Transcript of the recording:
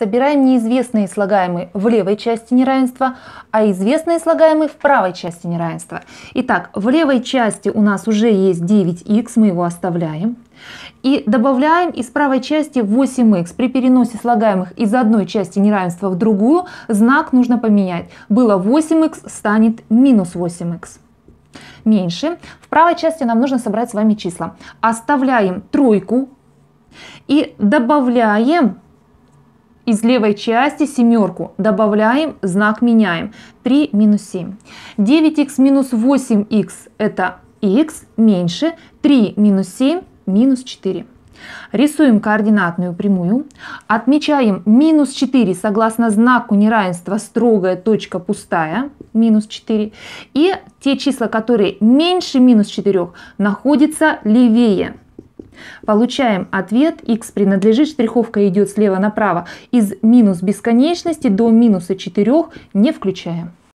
Собираем неизвестные слагаемые в левой части неравенства, а известные слагаемые в правой части неравенства. Итак, в левой части у нас уже есть 9х, мы его оставляем. И добавляем из правой части 8х. При переносе слагаемых из одной части неравенства в другую знак нужно поменять. Было 8х, станет минус 8х. Меньше. В правой части нам нужно собрать с вами числа. Оставляем тройку и добавляем из левой части семерку. Добавляем, знак меняем. 3 минус 7. 9х минус 8х это х меньше. 3 минус 7 минус 4. Рисуем координатную прямую, отмечаем минус 4 согласно знаку неравенства строгая точка пустая, минус 4, и те числа, которые меньше минус 4, находятся левее. Получаем ответ, x принадлежит, штриховка идет слева направо, из минус бесконечности до минуса 4 не включаем.